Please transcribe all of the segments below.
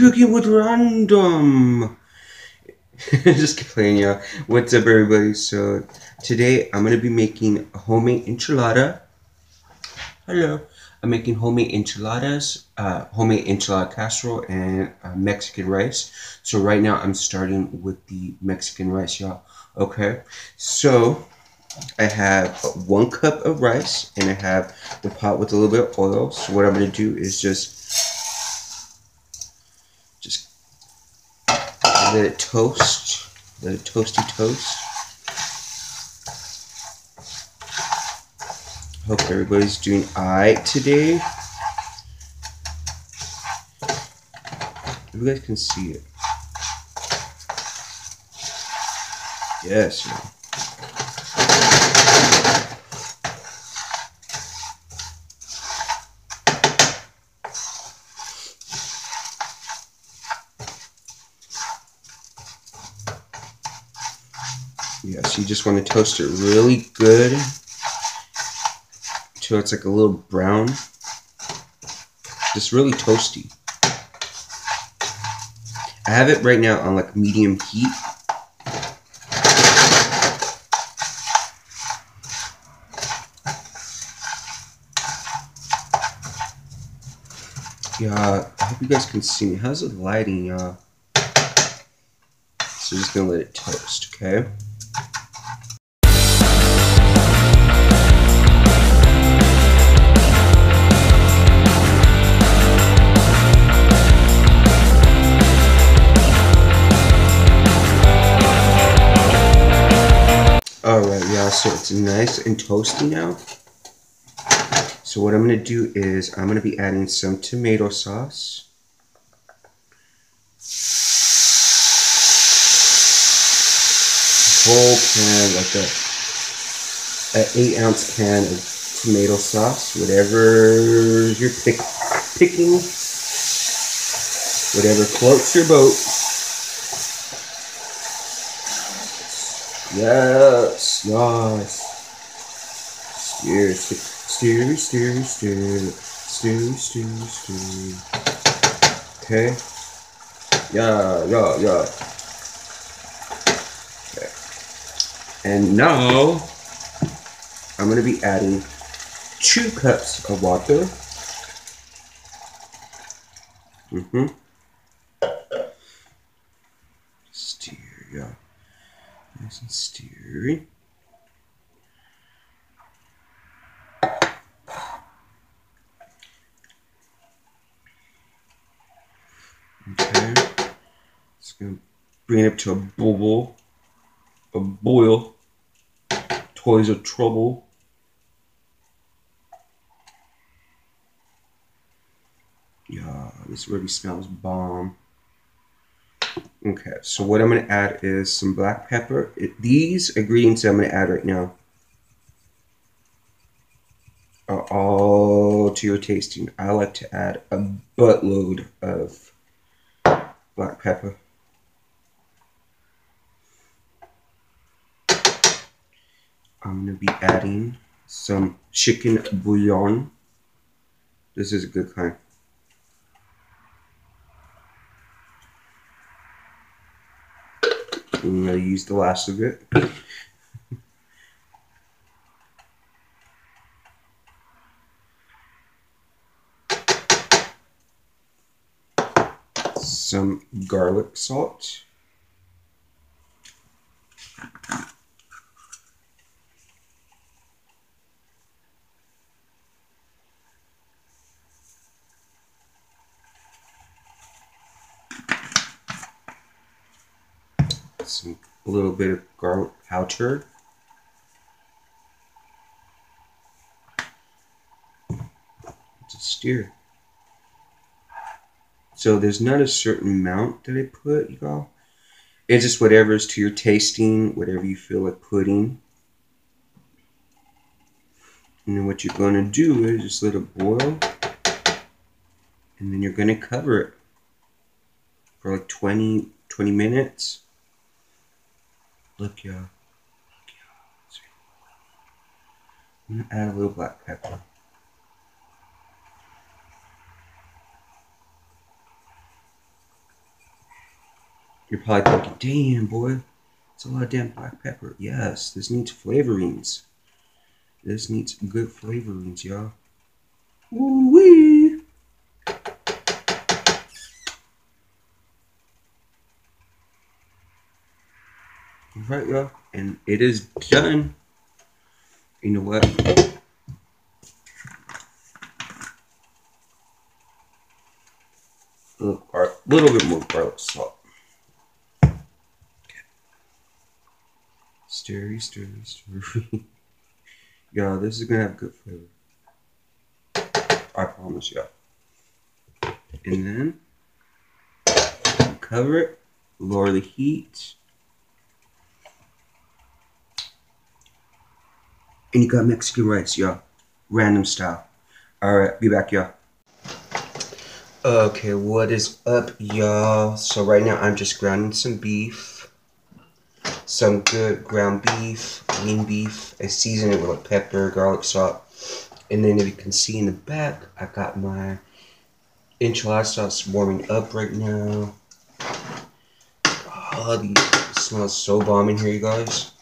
Cooking with Random. Just playing, y'all. What's up, everybody? So, today I'm to be making homemade enchilada. Hello. I'm making homemade enchiladas, uh, homemade enchilada casserole, and uh, Mexican rice. So, right now I'm starting with the Mexican rice, y'all. Okay? So, I have one cup of rice and I have the pot with a little bit of oil. So what I'm to do is just let it toast, let it toasty toast. Hope everybody's doing alright today. You guys can see it. Yes, just want to toast it really good until it's like a little brown. Just really toasty. I have it right now on like medium heat. Yeah, I hope you guys can see me. How's the lighting, y'all? So just gonna let it toast, okay? So it's nice and toasty now. So what I'm going to do is I'm going to be adding some tomato sauce. Whole can, like a, a 8 ounce can of tomato sauce, whatever you're pick, picking, whatever floats your boat. Yes, yes. Steer, steer, steer, steer, steer, steer, steer. Okay. Yeah, yeah, yeah. Okay. And now I'm gonna be adding two cups of water. Mm-hmm. Steer, yeah. Nice and steery. Okay. It's gonna bring it up to a bubble. A boil. Toys of trouble. Yeah, this really smells bomb. Okay, so what I'm going to add is some black pepper. It, these ingredients I'm going to add right now are all to your tasting. I like to add a buttload of black pepper. I'm going to be adding some chicken bouillon. This is a good kind. To use the last of it. Some garlic salt. some a little bit of garlic powder. To steer. So there's not a certain amount that I put, y'all. It's just whatever's to your tasting, whatever you feel like putting. And then what you're going to do is just let it boil. And then you're going to cover it for like 20, 20 minutes. Look, y'all. Look, y'all. I'm gonna add a little black pepper. You're probably thinking, damn, boy, it's a lot of damn black pepper. Yes, this needs flavorings. This needs good flavorings, y'all. Woo-wee! Alright, y'all. And it is done. You know what? A little, bit more garlic salt. Okay. Stirry, stirry, stirry. y'all, this is gonna have good flavor. I promise y'all. And then cover it, lower the heat. And you got Mexican rice, y'all. Random style. Alright, be back, y'all. Okay, what is up, y'all? So right now I'm just grounding some beef. Some good ground beef, lean beef. I season it with like pepper, garlic, salt. And then if you can see in the back, I got my enchilada sauce warming up right now. Oh, the smells so bomb in here, you guys.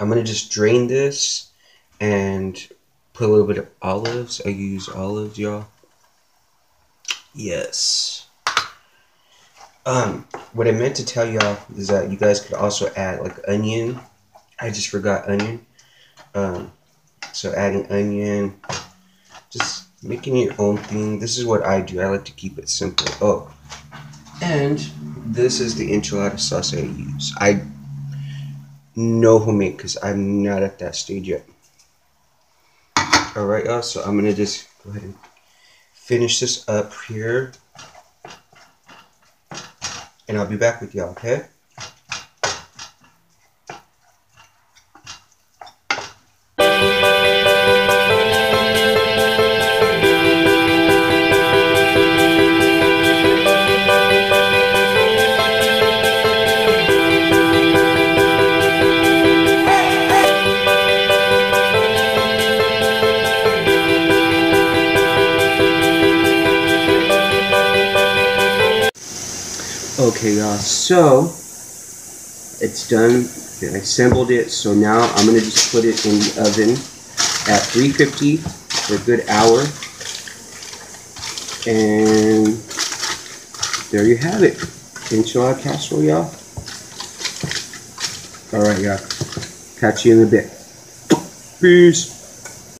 I'm gonna just drain this and put a little bit of olives. I use olives, y'all. Yes. Um, what I meant to tell y'all is that you guys could also add like onion. I just forgot onion. Um, so adding onion, just making your own thing. This is what I do. I like to keep it simple. Oh, and this is the enchilada sauce I use. I no homemade because I'm not at that stage yet. Alright y'all, so I'm gonna just go ahead and finish this up here. And I'll be back with y'all, okay? Okay, y'all, so it's done. I assembled it, so now I'm gonna just put it in the oven at 350 for a good hour. And there you have it. Enchilada casserole, y'all. Alright, y'all. Catch you in a bit. Peace.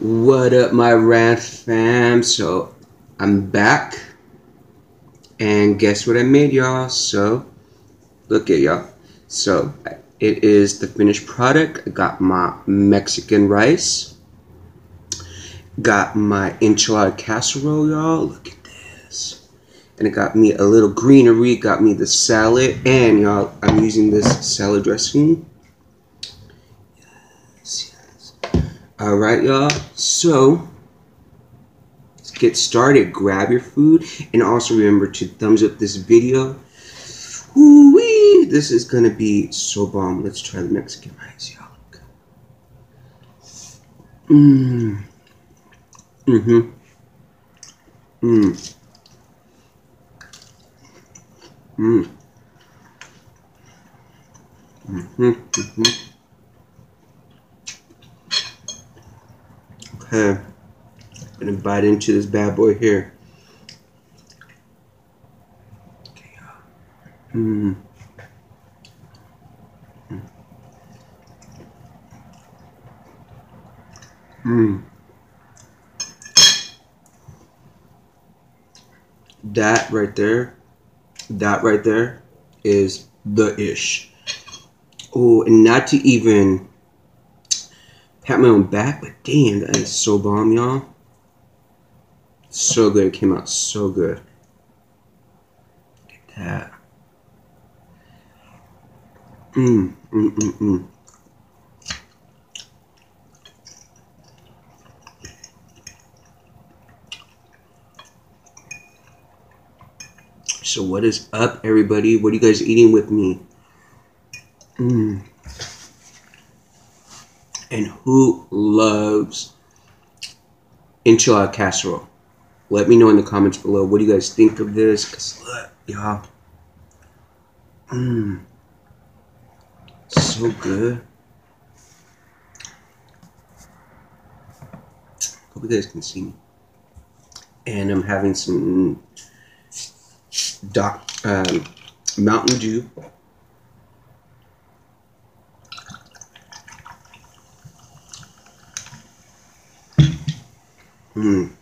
What up, my Ranch fam? So, I'm back and guess what I made, y'all? So, look at y'all. So, it is the finished product. I got my Mexican rice. Got my enchilada casserole, y'all. Look at this. And it got me a little greenery. Got me the salad. And, y'all, I'm using this salad dressing. Yes, yes. Alright, y'all. So, get started, grab your food, and also remember to thumbs up this video. Woo-wee! This is gonna be so bomb. Let's try the Mexican rice, y'all. Mmm. Mm-hmm. Mmm. Mmm. Mm-hmm. Mm-hmm. Okay. Gonna bite into this bad boy here. Mmm. Mmm. That right there, that right there is the ish. Oh, and not to even pat my own back, but damn, that is so bomb, y'all. So good. It came out so good. Look at that. Mmm, mmm, mmm, mmm. So what is up, everybody? What are you guys eating with me? Mmm. And who loves enchilada casserole? Let me know in the comments below. What do you guys think of this? Cause look, Yeah. Mmm. So good. Hope you guys can see me. And I'm having some doc um, Mountain Dew. Mmm.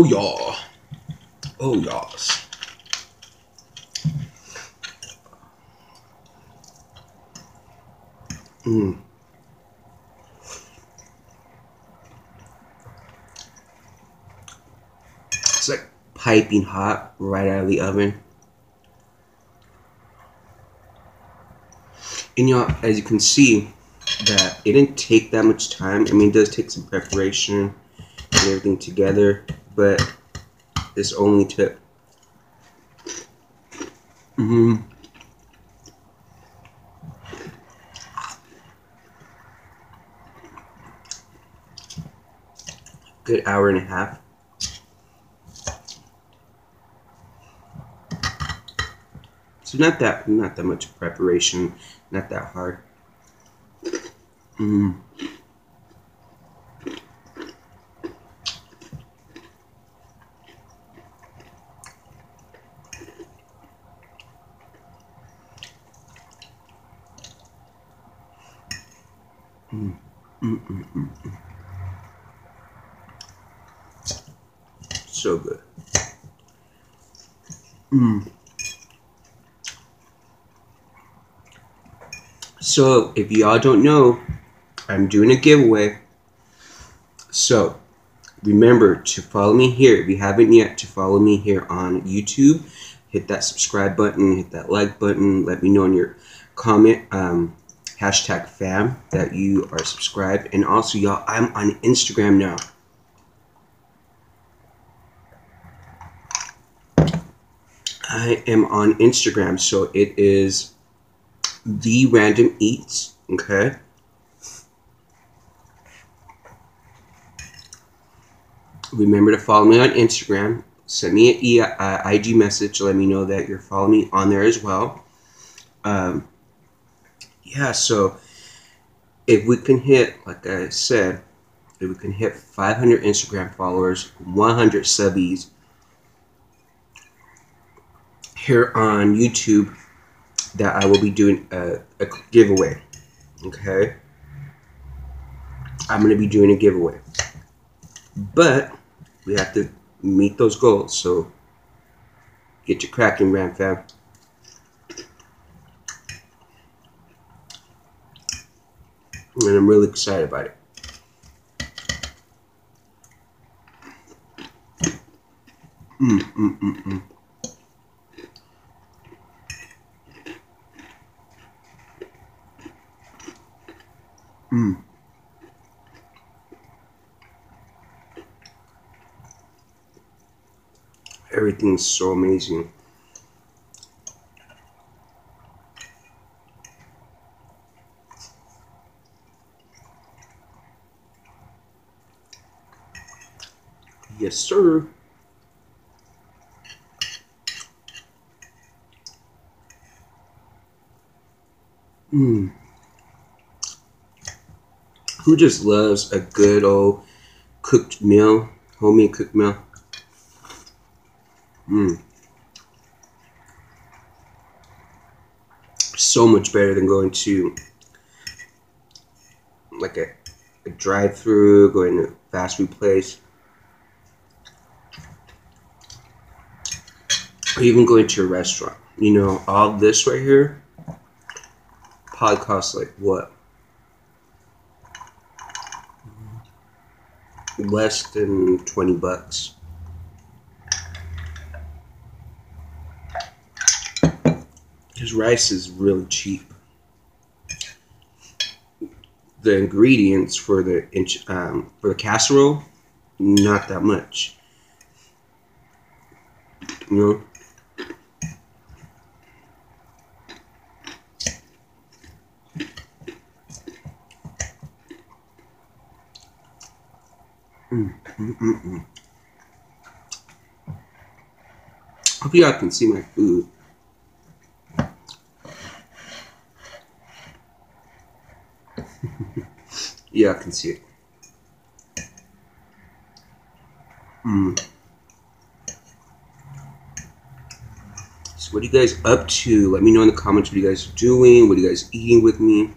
Oh yeah. Oh yes. Mm. It's like piping hot right out of the oven. And know, as you can see, that it didn't take that much time. I mean, it does take some preparation and everything together, but this only took. Mm-hmm. Good hour and a half. So not that not that much preparation, not that hard. Mm. Mm. So, if y'all don't know, I'm doing a giveaway. So, remember to follow me here. If you haven't yet, to follow me here on YouTube. Hit that subscribe button, hit that like button. Let me know in your comment, um, hashtag fam, that you are subscribed. And also, y'all, I'm on Instagram now. I am on Instagram, so it is the random eats. Okay. Remember to follow me on Instagram. Send me an uh, IG message. Let me know that you're following me on there as well. Um, yeah, so if we can hit, like I said, if we can hit 500 Instagram followers, 100 subbies here on YouTube, that I will be doing a, a giveaway. Okay? I'm going to be doing a giveaway. But we have to meet those goals. So get your cracking, Ram fam. And I'm really excited about it. Mm, mm, mm, mm. Mm. Everything's so amazing. Yes, sir. Mmm. Who just loves a good old cooked meal, homemade cooked meal? Mmm. So much better than going to like a, a drive-through, going to a fast food place. Or even going to a restaurant. You know, all this right here probably costs like what? Less than 20 bucks. His rice is really cheap. The ingredients for the um, for the casserole, not that much. You know. Mm-mm-mm. Hope y'all can see my food. yeah, I can see it. Mm. So what are you guys up to? Let me know in the comments what you guys are doing. What are you guys eating with me?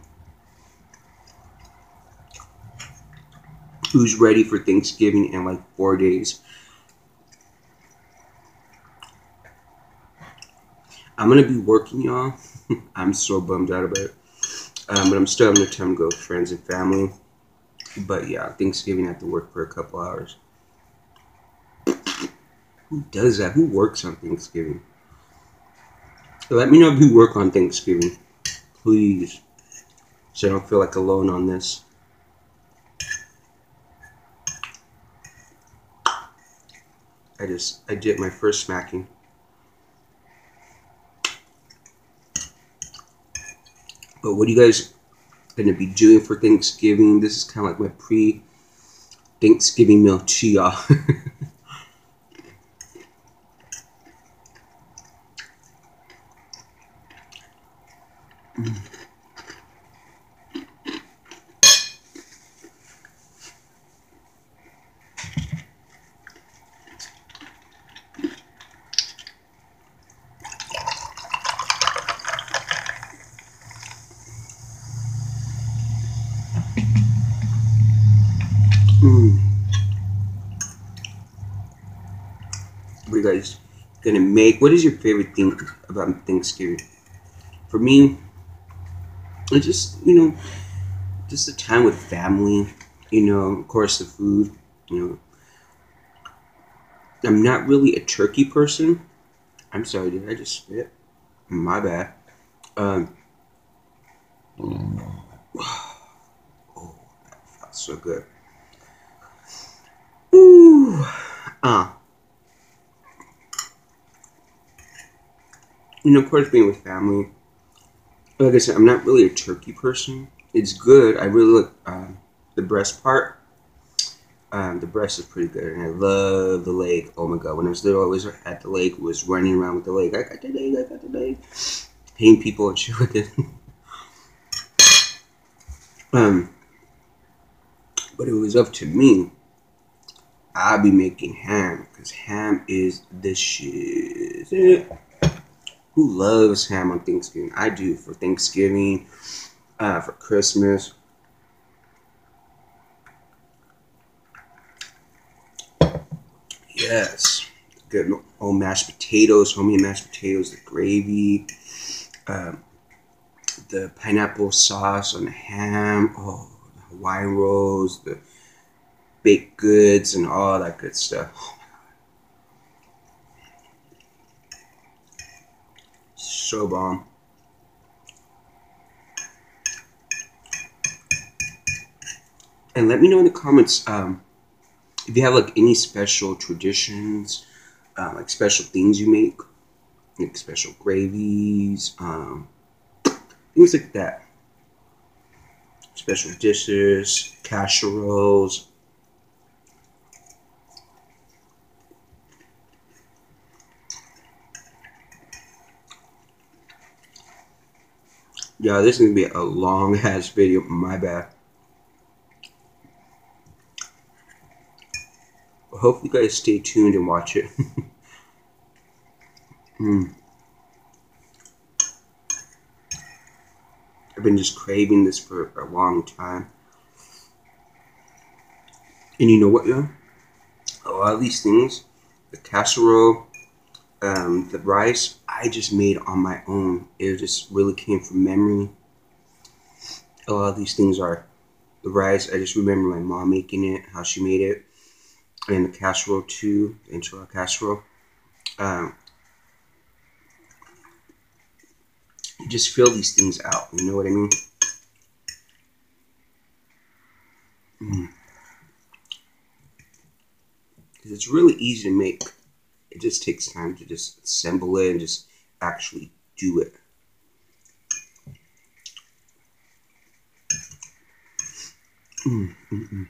Who's ready for Thanksgiving in like four days? I'm gonna be working, y'all. I'm so bummed out about it. Um, but I'm still having a time to go with friends and family. But yeah, Thanksgiving I have to work for a couple hours. Who does that? Who works on Thanksgiving? Let me know if you work on Thanksgiving. Please. So I don't feel like alone on this. I just, I did my first smacking. But what are you guys gonna be doing for Thanksgiving? This is kind of like my pre Thanksgiving meal to y'all. Mm. What are you guys gonna make? What is your favorite thing about Thanksgiving? For me, it's just you know, just the time with family. You know, of course, the food. You know, I'm not really a turkey person. I'm sorry, did I just spit? My bad. Um. Oh, that felt so good. Ooh. Uh. You know, of course, being with family. Like I said, I'm not really a turkey person. It's good. I really like um, the breast part. Um, the breast is pretty good, and I love the leg. Oh my god! When I was little, I was at the lake, was running around with the leg. I got the leg. I got the leg. Hitting people and shit with it. um, but it was up to me I'll be making ham because ham is the shit. Who loves ham on Thanksgiving? I do for Thanksgiving, uh, for Christmas. Yes, good old mashed potatoes, homemade mashed potatoes, the gravy, um, the pineapple sauce on the ham. Oh, the Hawaiian rolls, the baked goods and all that good stuff. Oh so bomb. And let me know in the comments um, if you have like any special traditions, uh, like special things you make, like special gravies, um, things like that. Special dishes, casseroles, Yeah, this is gonna be a long ass video. My bad. Hope you guys stay tuned and watch it. mm. I've been just craving this for a long time. And you know what, yeah? A lot of these things, the casserole, um, the rice I just made on my own. It just really came from memory. A lot of these things are the rice. I just remember my mom making it, how she made it, and the casserole too, the enchilada casserole. Um, you just fill these things out. You know what I mean? Mm. It's really easy to make it just takes time to just assemble it and just actually do it. Mm, mm, mm.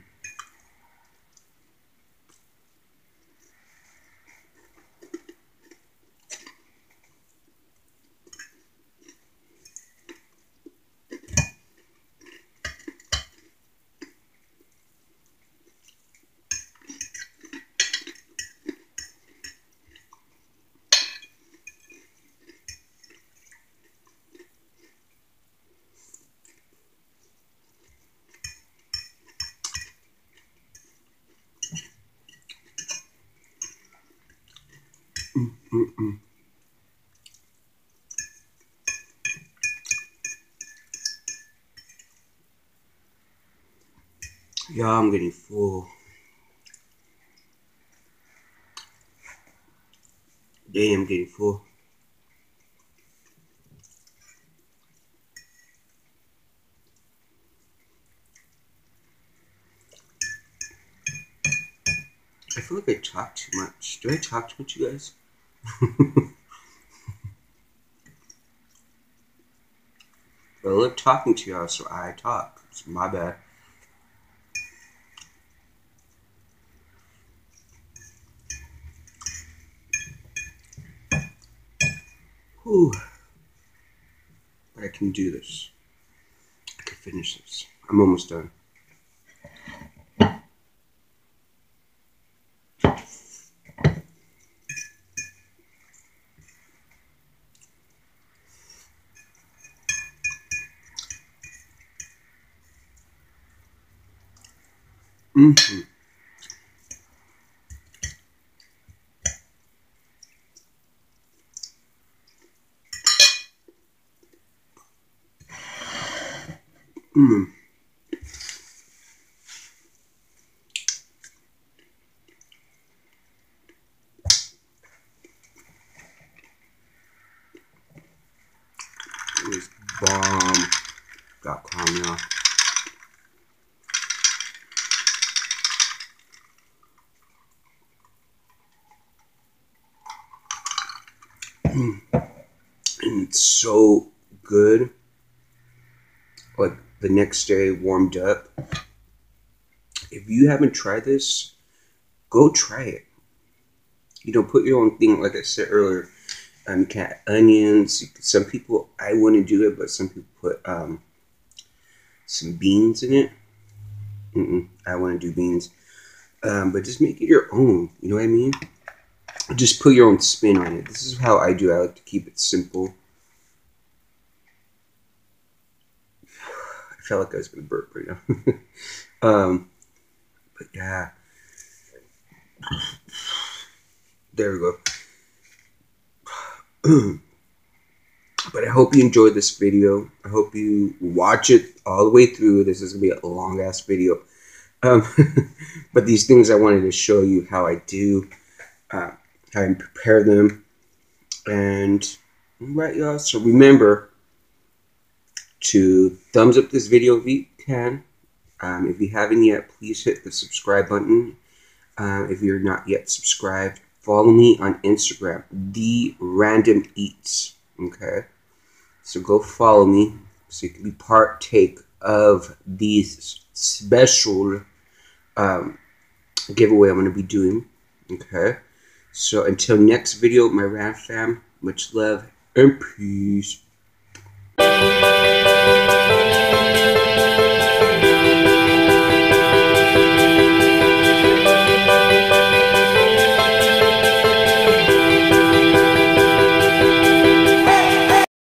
Yeah, I'm getting full. Damn, getting full. I feel like I talk too much. Do I talk too much, you guys? I love talking to y'all, so I talk. It's my bad. Whew. I can do this. I can finish this. I'm almost done. Mm-hmm. Mm. It is bomb.com now. and it's so good. Like day, warmed up. If you haven't tried this, go try it. You know, put your own thing. Like I said earlier, um, cat onions. Some people I wouldn't do it, but some people put um, some beans in it. Mm-mm, I want to do beans, um, but just make it your own. You know what I mean? just put your own spin on it. This is how I do. I like to keep it simple. I felt like I was gonna burp right now. um, but yeah, there we go. but I hope you enjoyed this video. I hope you watch it all the way through. This is gonna be a long ass video. Um, but these things I wanted to show you how I do. Uh, how I prepare them. And right, y'all. So remember to thumbs up this video if you can. Um, if you haven't yet, please hit the subscribe button. Uh, if you're not yet subscribed, follow me on Instagram, the Random Eats. Okay, so go follow me so you can be partake of these special um, giveaway I'm going to be doing. Okay. So until next video, my Ram fam, much love and peace.